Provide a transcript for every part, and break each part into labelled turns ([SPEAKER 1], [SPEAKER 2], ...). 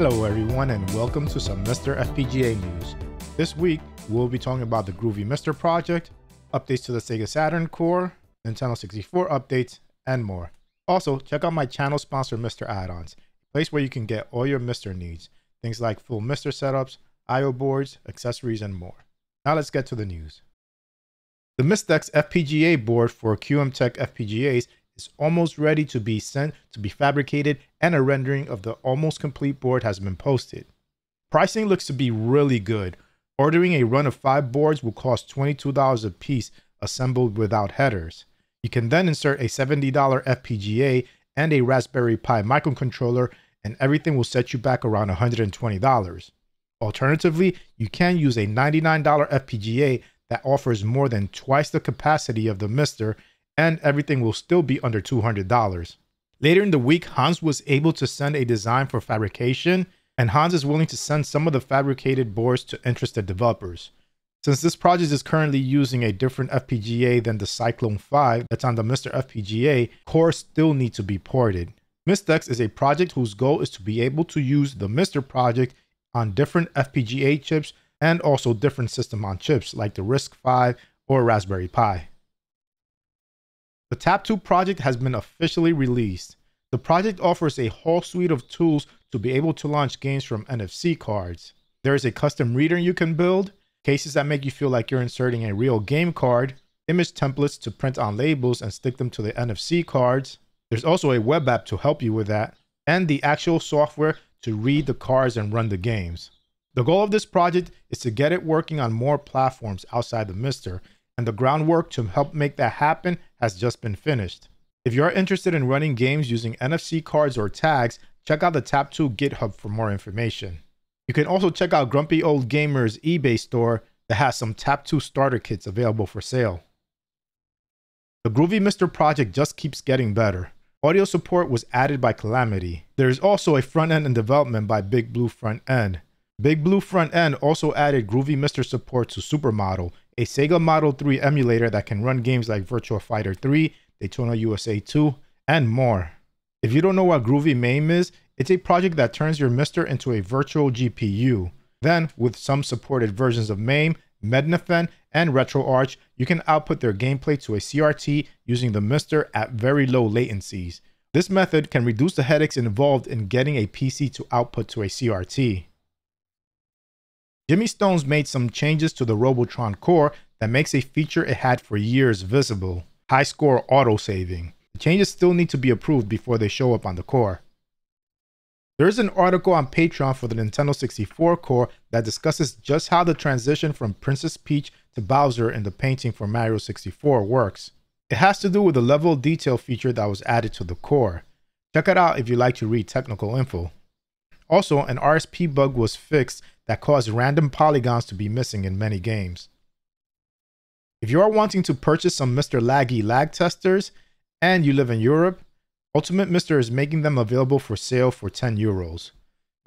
[SPEAKER 1] Hello, everyone, and welcome to some MiSTer FPGA news. This week, we'll be talking about the Groovy Mister project, updates to the Sega Saturn Core, Nintendo 64 updates, and more. Also, check out my channel sponsor, MiSTer Add-ons, a place where you can get all your Mister needs, things like full Mister setups, I/O boards, accessories, and more. Now let's get to the news. The MiSTex FPGA board for QM-Tech FPGAs is almost ready to be sent to be fabricated and a rendering of the almost complete board has been posted. Pricing looks to be really good. Ordering a run of 5 boards will cost $22 a piece assembled without headers. You can then insert a $70 FPGA and a Raspberry Pi microcontroller and everything will set you back around $120. Alternatively, you can use a $99 FPGA that offers more than twice the capacity of the Mister and everything will still be under $200. Later in the week, Hans was able to send a design for fabrication, and Hans is willing to send some of the fabricated boards to interested developers. Since this project is currently using a different FPGA than the Cyclone 5 that's on the Mister FPGA, cores still need to be ported. MiSTex is a project whose goal is to be able to use the Mister project on different FPGA chips and also different system on chips like the RISC-V or Raspberry Pi. The TapTo project has been officially released. The project offers a whole suite of tools to be able to launch games from NFC cards. There is a custom reader you can build, cases that make you feel like you're inserting a real game card, image templates to print on labels and stick them to the NFC cards. There's also a web app to help you with that, and the actual software to read the cards and run the games. The goal of this project is to get it working on more platforms outside the Mister and the groundwork to help make that happen has just been finished. If you're interested in running games using NFC cards or tags, check out the TapTo GitHub for more information. You can also check out Grumpy Old Gamer's eBay store that has some TapTo starter kits available for sale. The Groovy Mister project just keeps getting better. Audio support was added by Calamity. There is also a front end in development by Big Blue Front End. Big Blue Front End also added Groovy Mister support to Supermodel, a Sega Model 3 emulator that can run games like Virtual Fighter 3, Daytona USA 2, and more. If you don't know what Groovy MAME is, it's a project that turns your Mister into a virtual GPU. Then, with some supported versions of MAME, Mednafen, and RetroArch, you can output their gameplay to a CRT using the Mister at very low latencies. This method can reduce the headaches involved in getting a PC to output to a CRT. Jimmy Stones made some changes to the Robotron core that makes a feature it had for years visible, high score autosaving. The changes still need to be approved before they show up on the core. There is an article on Patreon for the Nintendo 64 core that discusses just how the transition from Princess Peach to Bowser in the painting for Mario 64 works. It has to do with the level detail feature that was added to the core. Check it out if you like to read technical info. Also, an RSP bug was fixed that caused random polygons to be missing in many games. If you are wanting to purchase some MiSTer Laggy lag testers and you live in Europe, Ultimate Mister is making them available for sale for 10 euros.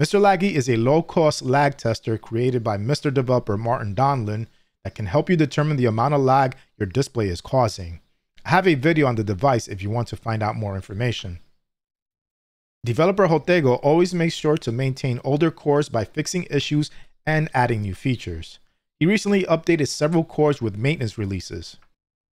[SPEAKER 1] MiSTer Laggy is a low-cost lag tester created by Mister developer Martin Donlin that can help you determine the amount of lag your display is causing. I have a video on the device if you want to find out more information. Developer Jotego always makes sure to maintain older cores by fixing issues and adding new features. He recently updated several cores with maintenance releases.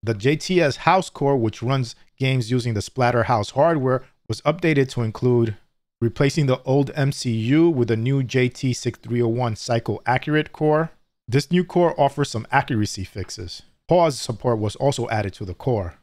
[SPEAKER 1] The JTS House core, which runs games using the Splatterhouse hardware, was updated to include replacing the old MCU with a new JT6301 Cycle Accurate core. This new core offers some accuracy fixes. Pause support was also added to the core.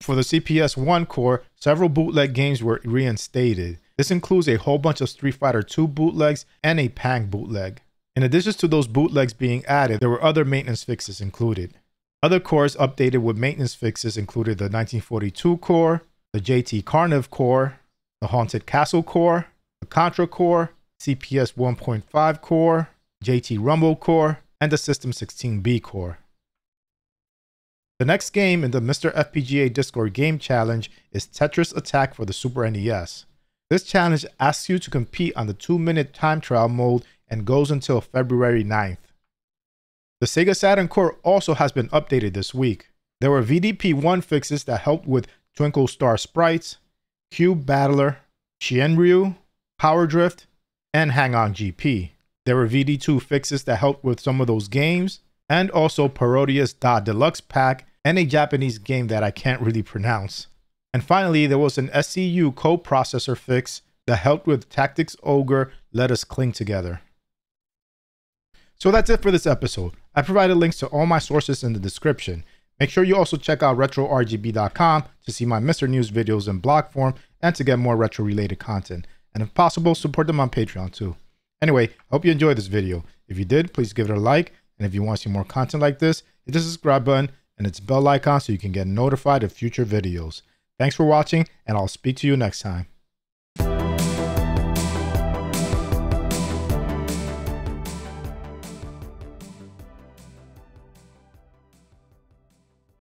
[SPEAKER 1] For the CPS-1 core, several bootleg games were reinstated. This includes a whole bunch of Street Fighter II bootlegs and a Pang bootleg. In addition to those bootlegs being added, there were other maintenance fixes included. Other cores updated with maintenance fixes included the 1942 core, the JT Carniv core, the Haunted Castle core, the Contra core, CPS 1.5 core, JT Rumble core, and the System 16B core. The next game in the MiSTer FPGA Discord Game Challenge is Tetris Attack for the Super NES. This challenge asks you to compete on the 2-minute time trial mode and goes until February 9th. The Sega Saturn core also has been updated this week. There were VDP1 fixes that helped with Twinkle Star Sprites, Cube Battler, Shienryu, Power Drift, and Hang On GP. There were VD2 fixes that helped with some of those games, and also Parodius Da Deluxe Pack and a Japanese game that I can't really pronounce. And finally, there was an SCU coprocessor fix that helped with Tactics Ogre Let Us Cling Together. So that's it for this episode. I provided links to all my sources in the description. Make sure you also check out RetroRGB.com to see my MiSTer News videos in blog form and to get more retro related content. And if possible, support them on Patreon too. Anyway, I hope you enjoyed this video. If you did, please give it a like. And if you want to see more content like this, hit the subscribe button and its bell icon so you can get notified of future videos. Thanks for watching, and I'll speak to you next time.